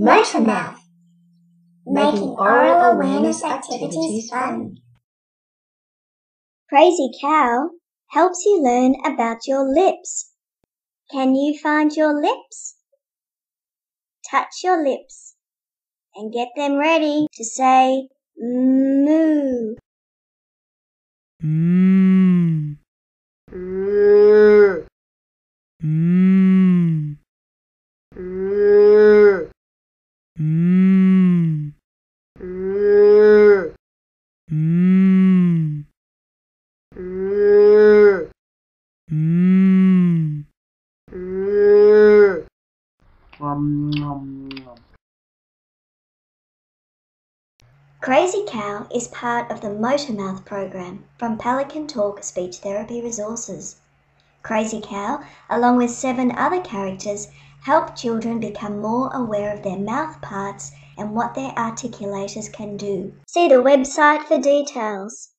Motormouth, making oral awareness activities fun. Crazy Cow helps you learn about your lips. Can you find your lips? Touch your lips and get them ready to say moo. Mmm. Mmm. Crazy Cow is part of the Motormouth program from Pelican Talk Speech Therapy Resources. Crazy Cow, along with seven other characters, help children become more aware of their mouth parts and what their articulators can do. See the website for details.